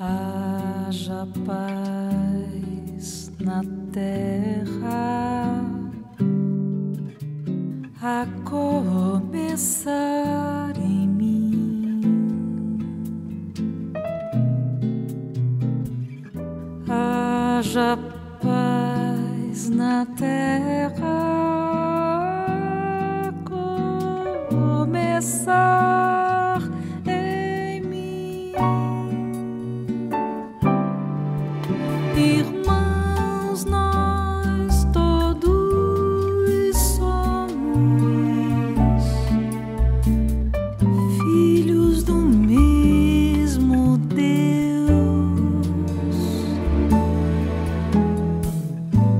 haja paz na terra, a começar em mim. Haja paz na terra, a começar. Irmãos, nós todos somos filhos do mesmo Deus.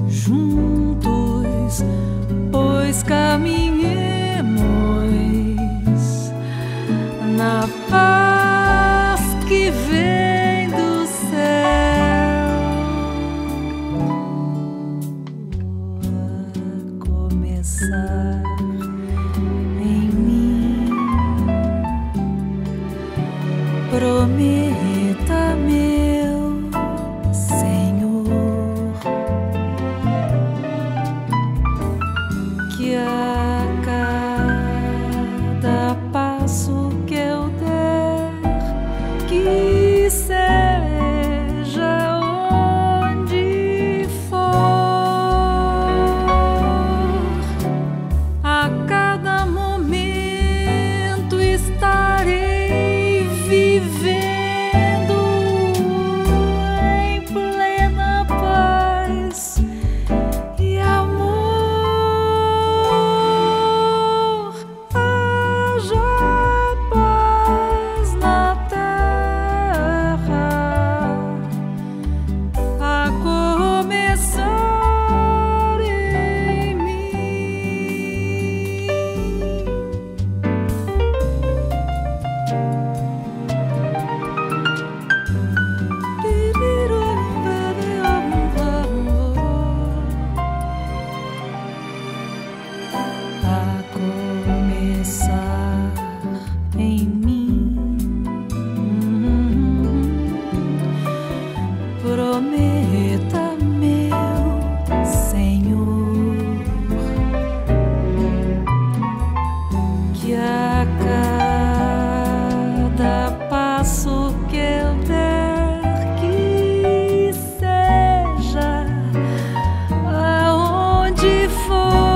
Juntos, pois caminhemos na paz pensar em mim. Prometa-me. passo que eu der que seja aonde for.